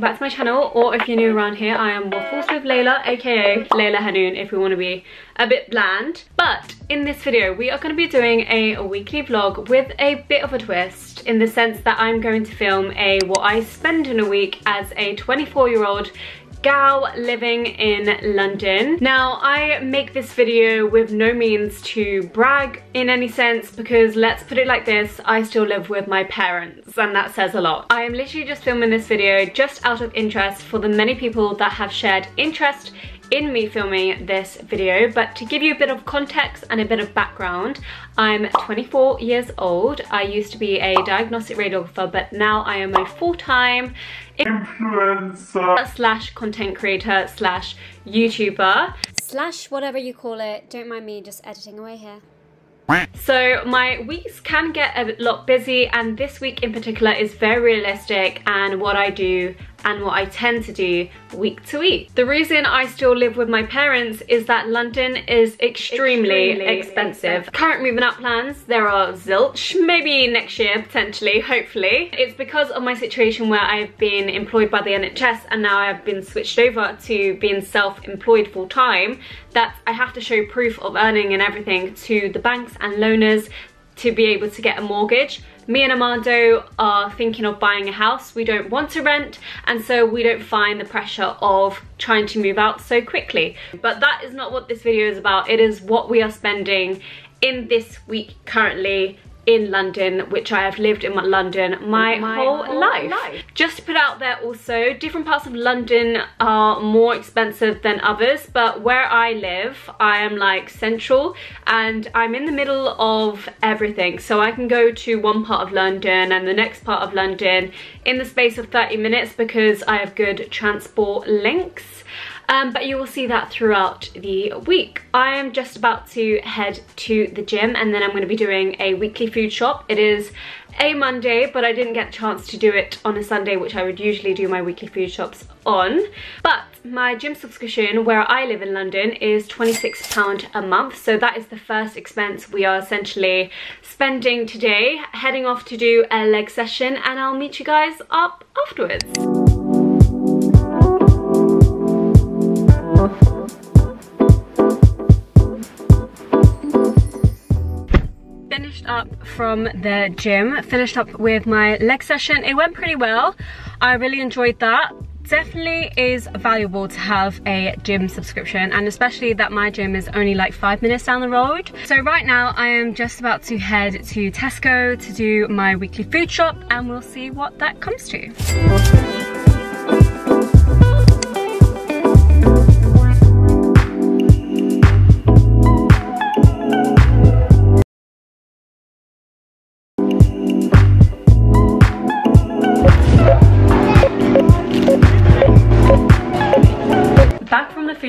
welcome back to my channel or if you're new around here I am Waffles with Leila aka Leila Hannoun if we want to be a bit bland. But in this video we are going to be doing a, a weekly vlog with a bit of a twist in the sense that I'm going to film a what I spend in a week as a 24 year old gal living in London. Now, I make this video with no means to brag in any sense because let's put it like this, I still live with my parents and that says a lot. I am literally just filming this video just out of interest for the many people that have shared interest in me filming this video but to give you a bit of context and a bit of background I'm 24 years old I used to be a diagnostic radiographer but now I am a full-time influencer. Slash content creator slash YouTuber. Slash whatever you call it. Don't mind me just editing away here. So my weeks can get a lot busy and this week in particular is very realistic and what I do and what I tend to do week to week. The reason I still live with my parents is that London is extremely, extremely expensive. expensive. Current moving out plans, there are zilch, maybe next year potentially, hopefully. It's because of my situation where I've been employed by the NHS and now I've been switched over to being self-employed full time that I have to show proof of earning and everything to the banks and loaners to be able to get a mortgage. Me and Armando are thinking of buying a house. We don't want to rent and so we don't find the pressure of trying to move out so quickly. But that is not what this video is about. It is what we are spending in this week currently in London, which I have lived in London my, my whole, whole life. life. Just to put out there also, different parts of London are more expensive than others, but where I live, I am like central and I'm in the middle of everything. So I can go to one part of London and the next part of London in the space of 30 minutes because I have good transport links um, but you will see that throughout the week. I am just about to head to the gym and then I'm going to be doing a weekly food shop. It is a Monday, but I didn't get a chance to do it on a Sunday, which I would usually do my weekly food shops on. But my gym subscription, where I live in London, is £26 a month. So that is the first expense we are essentially spending today. Heading off to do a leg session and I'll meet you guys up afterwards. Up from the gym, finished up with my leg session. It went pretty well. I really enjoyed that. Definitely is valuable to have a gym subscription and especially that my gym is only like five minutes down the road. So right now I am just about to head to Tesco to do my weekly food shop and we'll see what that comes to.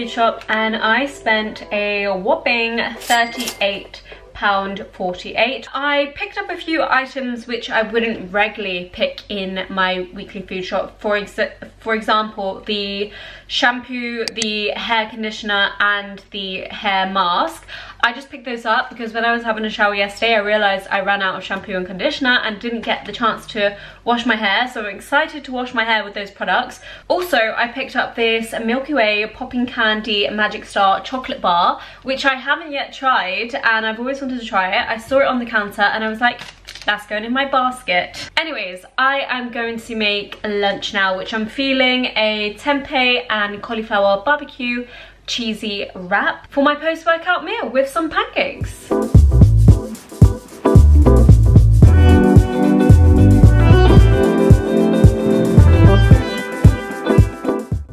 Food shop and I spent a whopping 38 pound 48 I picked up a few items which I wouldn't regularly pick in my weekly food shop. For ex for example the shampoo the hair conditioner and the hair mask I just picked those up because when I was having a shower yesterday I realised I ran out of shampoo and conditioner and didn't get the chance to wash my hair so I'm excited to wash my hair with those products. Also I picked up this Milky Way Popping Candy Magic Star chocolate bar which I haven't yet tried and I've always wanted to try it. I saw it on the counter and I was like that's going in my basket. Anyways, I am going to make lunch now, which I'm feeling a tempeh and cauliflower barbecue cheesy wrap for my post-workout meal with some pancakes.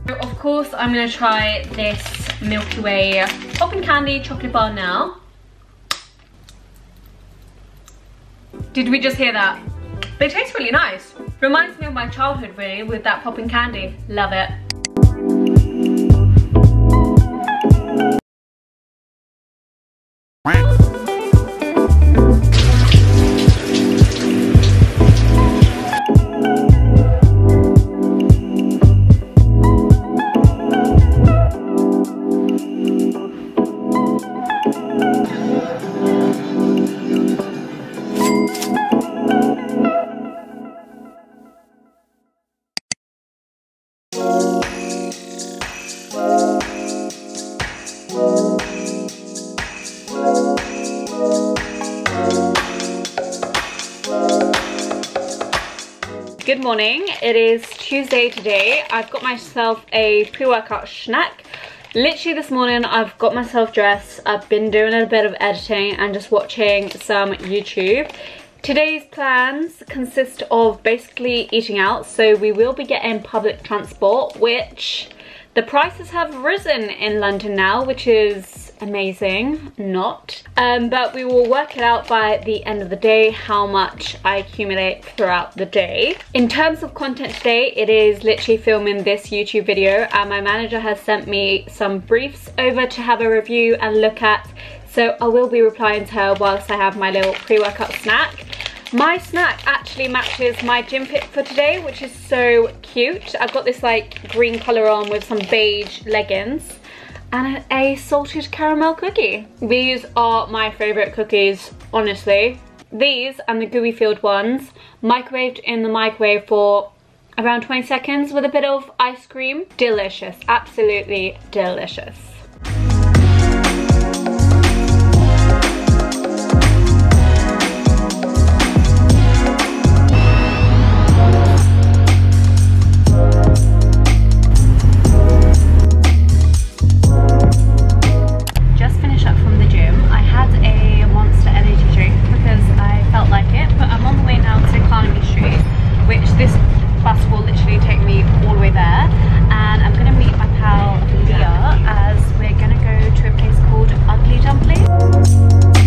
Of course, I'm gonna try this Milky Way Popping Candy chocolate bar now. Did we just hear that? They taste really nice. Reminds me of my childhood really with that popping candy. Love it. Quack. Morning. It is Tuesday today. I've got myself a pre-workout snack. Literally this morning I've got myself dressed. I've been doing a bit of editing and just watching some YouTube. Today's plans consist of basically eating out. So we will be getting public transport, which the prices have risen in London now, which is amazing, not. Um, but we will work it out by the end of the day, how much I accumulate throughout the day. In terms of content today, it is literally filming this YouTube video and my manager has sent me some briefs over to have a review and look at. So I will be replying to her whilst I have my little pre-workout snack. My snack actually matches my gym fit for today, which is so cute. I've got this like green colour on with some beige leggings and a salted caramel cookie. These are my favourite cookies, honestly. These and the gooey filled ones, microwaved in the microwave for around 20 seconds with a bit of ice cream. Delicious, absolutely delicious. bus will literally take me all the way there and I'm gonna meet my pal Leah as we're gonna go to a place called Ugly Dumpling.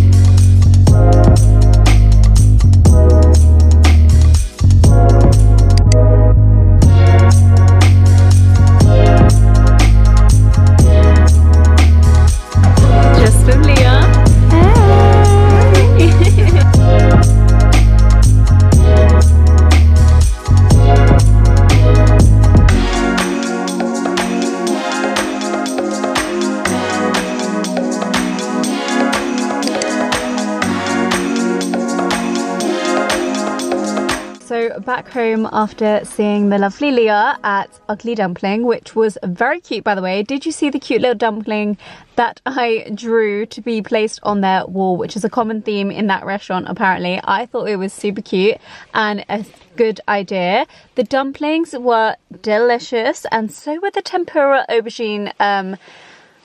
Back home after seeing the lovely Leah at Ugly Dumpling, which was very cute, by the way. Did you see the cute little dumpling that I drew to be placed on their wall, which is a common theme in that restaurant, apparently? I thought it was super cute and a good idea. The dumplings were delicious, and so were the tempura aubergine um,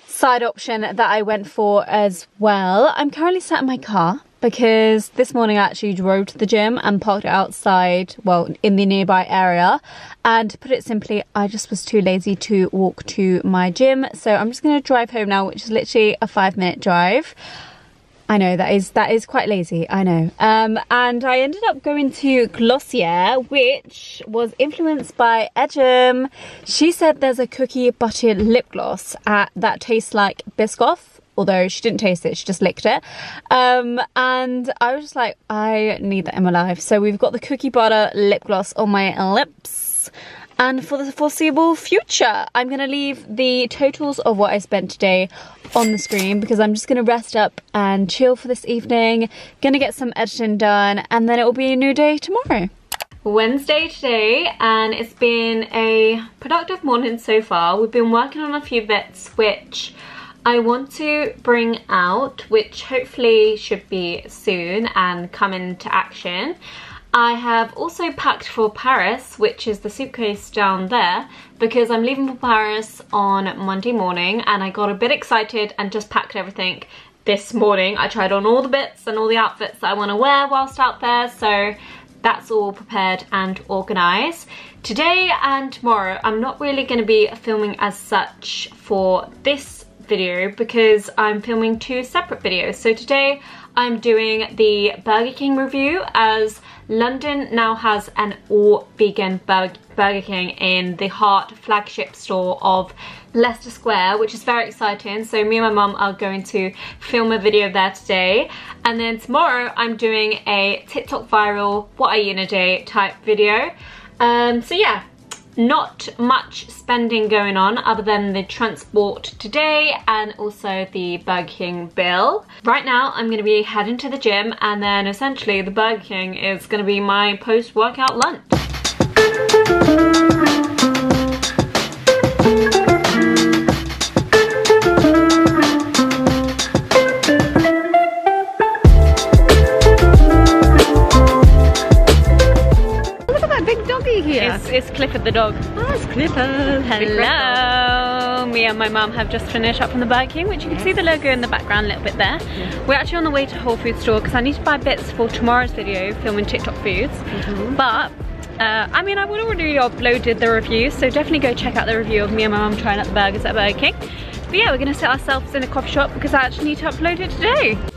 side option that I went for as well. I'm currently sat in my car because this morning I actually drove to the gym and parked it outside, well, in the nearby area. And to put it simply, I just was too lazy to walk to my gym. So I'm just going to drive home now, which is literally a five minute drive. I know that is that is quite lazy. I know. Um, and I ended up going to Glossier, which was influenced by Ejim. She said there's a cookie butter lip gloss at, that tastes like Biscoff although she didn't taste it, she just licked it. Um, and I was just like, I need that in my life. So we've got the cookie butter lip gloss on my lips. And for the foreseeable future, I'm to leave the totals of what I spent today on the screen because I'm just to rest up and chill for this evening. To get some editing done and then it will be a new day tomorrow. Wednesday today and it's been a productive morning so far. We've been working on a few bits which I want to bring out, which hopefully should be soon and come into action. I have also packed for Paris, which is the suitcase down there, because I'm leaving for Paris on Monday morning and I got a bit excited and just packed everything this morning. I tried on all the bits and all the outfits that I want to wear whilst out there, so that's all prepared and organised. Today and tomorrow, I'm not really going to be filming as such for this video because I'm filming two separate videos. So today I'm doing the Burger King review as London now has an all vegan Burger King in the Heart flagship store of Leicester Square, which is very exciting. So me and my mum are going to film a video there today. And then tomorrow I'm doing a TikTok viral what are you in a day type video. Um, so yeah, not much spending going on other than the transport today and also the Burger King bill. Right now I'm going to be heading to the gym and then essentially the Burger King is going to be my post-workout lunch. Look at it's big the dog. That's Clipper. Hello! Me and my mum have just finished up from the Burger King, which you can see the logo in the background a little bit there. Yeah. We're actually on the way to Whole Foods store because I need to buy bits for tomorrow's video, filming TikTok foods. Mm -hmm. But uh, I mean, I would already uploaded the review, so definitely go check out the review of me and my mum trying out the burgers at Burger King. But yeah, we're gonna sit ourselves in a coffee shop because I actually need to upload it today.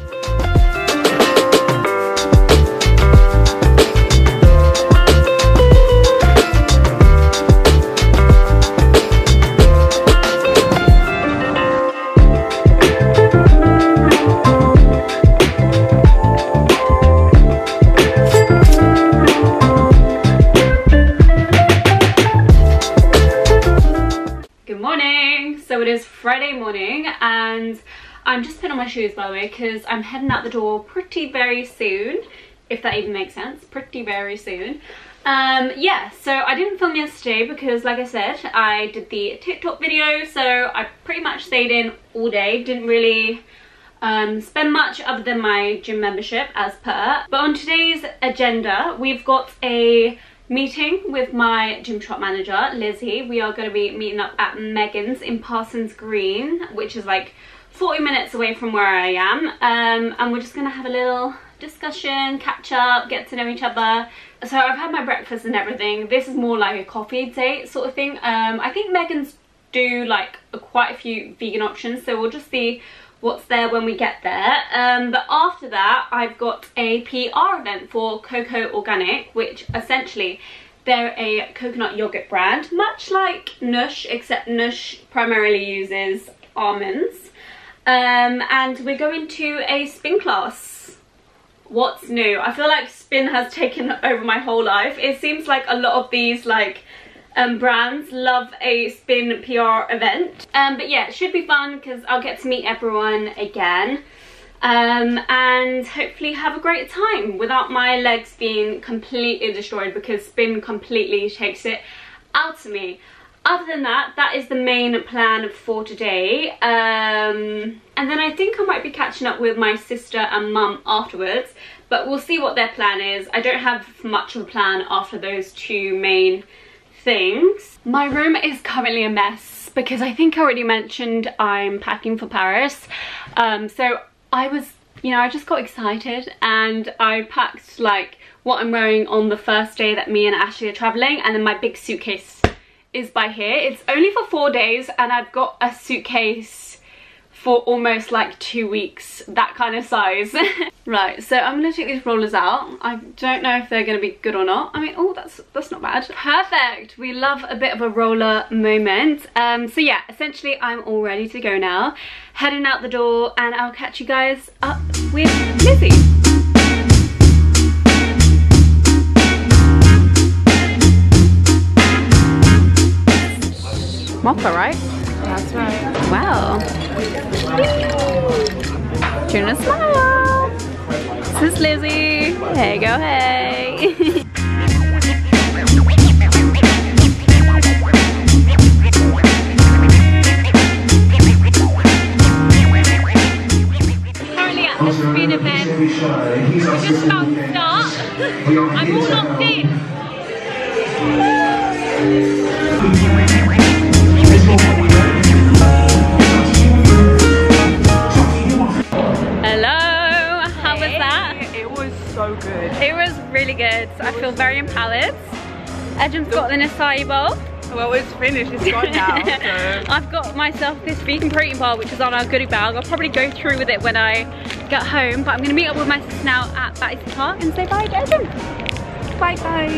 Morning and I'm just putting on my shoes by the way because I'm heading out the door pretty very soon if that even makes sense pretty very soon. Um yeah so I didn't film yesterday because like I said I did the TikTok video so I pretty much stayed in all day. Didn't really um, spend much other than my gym membership as per. But on today's agenda we've got a meeting with my Gymshark manager, Lizzie. We are going to be meeting up at Megan's in Parsons Green, which is like 40 minutes away from where I am. Um, and we're just going to have a little discussion, catch up, get to know each other. So I've had my breakfast and everything. This is more like a coffee date sort of thing. Um, I think Megan's do like a, quite a few vegan options, so we'll just see what's there when we get there. Um, but after that, I've got a PR event for Coco Organic, which essentially they're a coconut yogurt brand, much like Nush, except Nush primarily uses almonds. Um, and we're going to a spin class. What's new? I feel like spin has taken over my whole life. It seems like a lot of these like um, brands love a spin PR event. Um, but yeah, it should be fun because I'll get to meet everyone again. Um, and hopefully have a great time without my legs being completely destroyed because spin completely takes it out of me. Other than that, that is the main plan for today. Um, and then I think I might be catching up with my sister and mum afterwards, but we'll see what their plan is. I don't have much of a plan after those two main things. My room is currently a mess because I think I already mentioned I'm packing for Paris. Um, so I was, you know, I just got excited and I packed like what I'm wearing on the first day that me and Ashley are traveling and then my big suitcase is by here. It's only for four days and I've got a suitcase for almost like two weeks, that kind of size. right, so I'm gonna take these rollers out. I don't know if they're gonna be good or not. I mean, oh, that's that's not bad. Perfect, we love a bit of a roller moment. Um, so yeah, essentially I'm all ready to go now. Heading out the door and I'll catch you guys up with Lizzie. Mocha, right? That's right. Wow. Tuna smile. This is Lizzie. Hey, go hey. Currently at the spin event. We're just about to start. I'm all locked in. Really good. I feel very empowered. Ejim's got the acai bowl. Well, it's finished. It's gone now. So. I've got myself this vegan protein bar, which is on our goodie bag. I'll probably go through with it when I get home. But I'm going to meet up with my sister now at Battersea Park and say bye to Ejim. Bye, guys.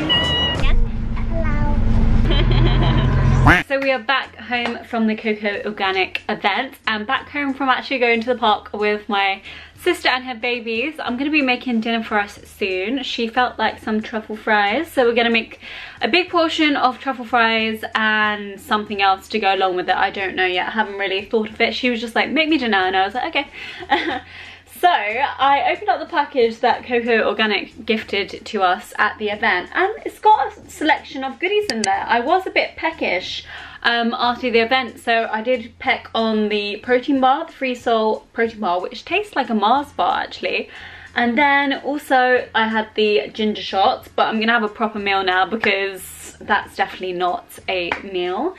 Hello. so we are back home from the Coco Organic event and back home from actually going to the park with my sister and her babies. I'm going to be making dinner for us soon. She felt like some truffle fries. So we're going to make a big portion of truffle fries and something else to go along with it. I don't know yet. I haven't really thought of it. She was just like, make me dinner. And I was like, okay. So I opened up the package that Coco Organic gifted to us at the event and it's got a selection of goodies in there. I was a bit peckish um, after the event. So I did peck on the protein bar, the Free Soul protein bar, which tastes like a Mars bar actually. And then also I had the ginger shots, but I'm gonna have a proper meal now because that's definitely not a meal.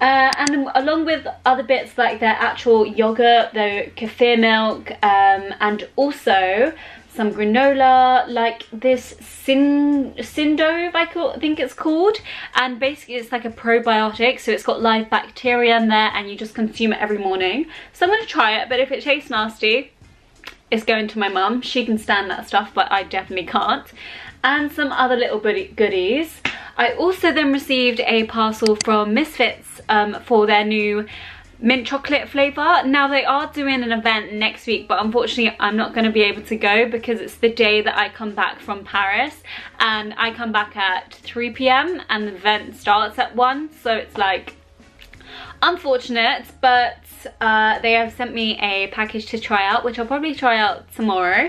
Uh, and along with other bits like their actual yogurt, the kefir milk, um, and also some granola, like this Sin Symprove, I, think it's called. And basically it's like a probiotic, so it's got live bacteria in there and you just consume it every morning. So I'm going to try it, but if it tastes nasty, it's going to my mum. She can stand that stuff, but I definitely can't. And some other little goodies. I also then received a parcel from Misfits um, for their new mint chocolate flavour. Now they are doing an event next week but unfortunately I'm not going to be able to go because it's the day that I come back from Paris and I come back at 3pm and the event starts at 1 so it's like unfortunate but uh, they have sent me a package to try out which I'll probably try out tomorrow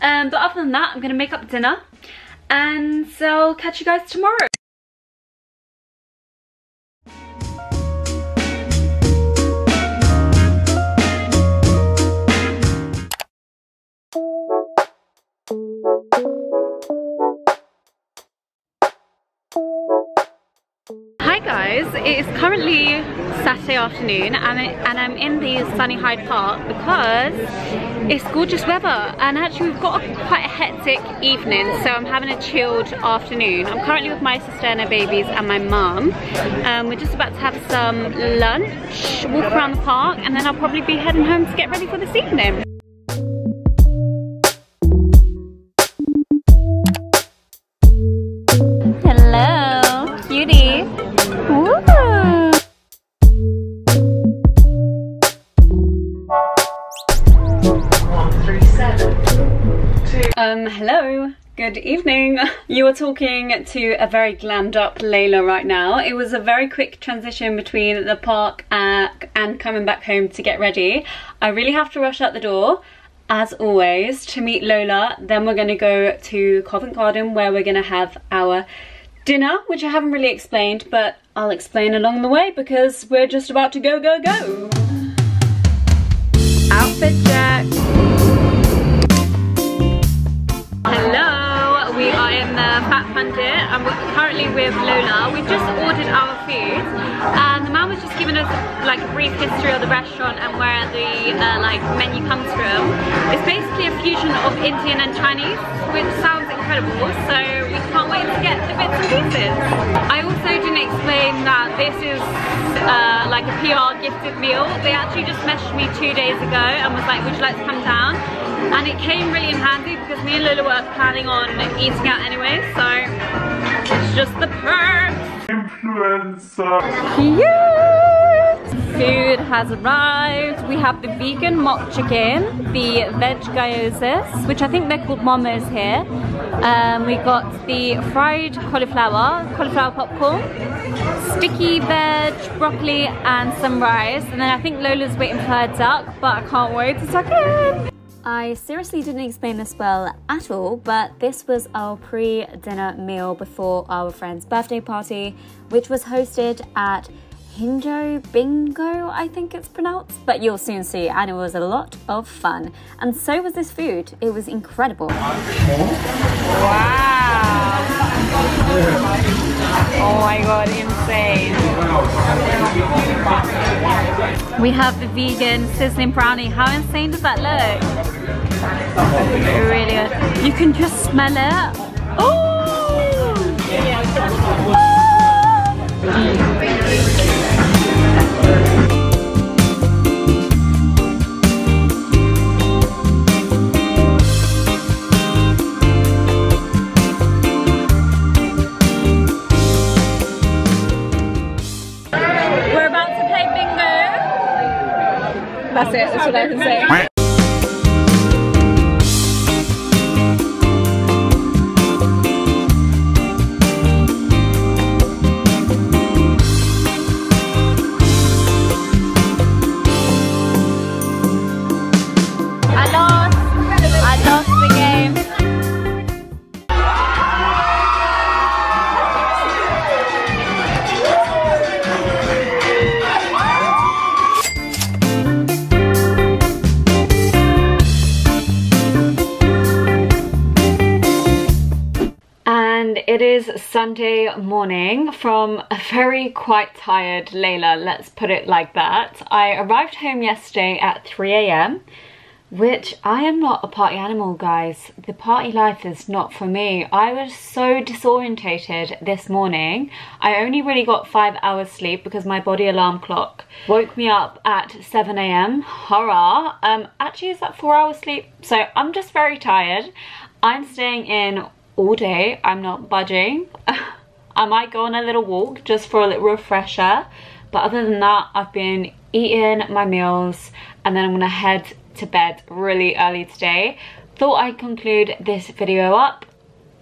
um, but other than that I'm going to make up dinner and so catch you guys tomorrow. Hi guys, it is currently Saturday afternoon and, it, and I'm in the sunny Hyde Park because it's gorgeous weather and actually we've got a, quite a hectic evening so I'm having a chilled afternoon. I'm currently with my sister and her babies and my mum. Um, we're just about to have some lunch, walk around the park and then I'll probably be heading home to get ready for this evening. Um, hello. Good evening. You are talking to a very glammed up Leila right now. It was a very quick transition between the park uh, and coming back home to get ready. I really have to rush out the door as always to meet Lola. Then we're going to go to Covent Garden where we're going to have our dinner, which I haven't really explained, but I'll explain along the way because we're just about to go, go, go. Outfit check. Hello, we are in the Fat Pundit. I'm currently with Lola. We've just ordered our food and the man was just giving us like a brief history of the restaurant and where the uh, like menu comes from. It's basically a fusion of Indian and Chinese, which sounds incredible. So we can't wait to get the bits and pieces. I also didn't explain that this is uh, like a PR gifted meal. They actually just messaged me two days ago and was like, would you like to come down? And it came really in handy because me and Lola were planning on eating out anyway so it's just the perks. Influencer. Cute! food has arrived. We have the vegan mock chicken the veg gyozas which I think they're called momos here. Um, we got the fried cauliflower cauliflower popcorn sticky veg broccoli and some rice. And then I think Lola's waiting for her duck but I can't wait. To tuck in I seriously didn't explain this well at all, but this was our pre dinner meal before our friend's birthday party, which was hosted at Hindo Bingo, I think it's pronounced, but you'll soon see, and it was a lot of fun. And so was this food, it was incredible. Wow! Oh my god, insane. We have the vegan sizzling brownie. How insane does that look? Really good. You can just smell it. Oh! That's Sunday morning from a very quite tired Leila, let's put it like that. I arrived home yesterday at 3am, which I am not a party animal, guys. The party life is not for me. I was so disorientated this morning. I only really got five hours sleep because my body alarm clock woke me up at 7am. Hurrah! Um, actually, is that four hours sleep? So I'm just very tired. I'm staying in all day. I'm not budging. I might go on a little walk just for a little refresher. But other than that, I've been eating my meals and then I'm gonna head to bed really early today. Thought I'd conclude this video up.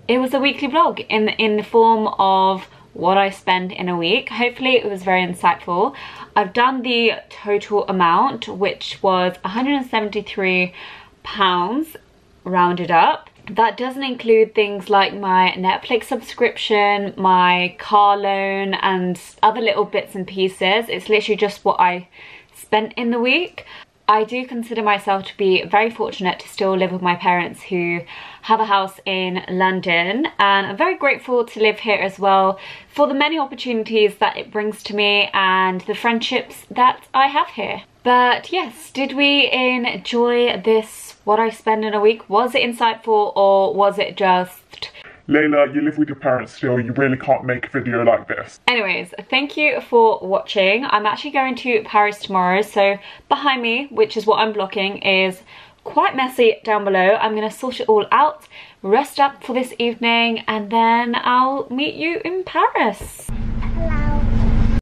It was a weekly vlog in, in the form of what I spend in a week. Hopefully it was very insightful. I've done the total amount, which was 173 pounds rounded up. That doesn't include things like my Netflix subscription, my car loan and other little bits and pieces. It's literally just what I spent in the week. I do consider myself to be very fortunate to still live with my parents who have a house in London and I'm very grateful to live here as well for the many opportunities that it brings to me and the friendships that I have here. But yes, did we enjoy this, what I spend in a week? Was it insightful or was it just Leila, you live with your parents still, you really can't make a video like this. Anyways, thank you for watching. I'm actually going to Paris tomorrow, so behind me, which is what I'm blocking, is quite messy down below. I'm gonna sort it all out, rest up for this evening, and then I'll meet you in Paris.